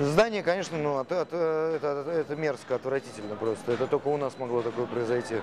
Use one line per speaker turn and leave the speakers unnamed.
Здание, конечно, ну, это, это, это, это мерзко, отвратительно просто. Это только у нас могло такое произойти.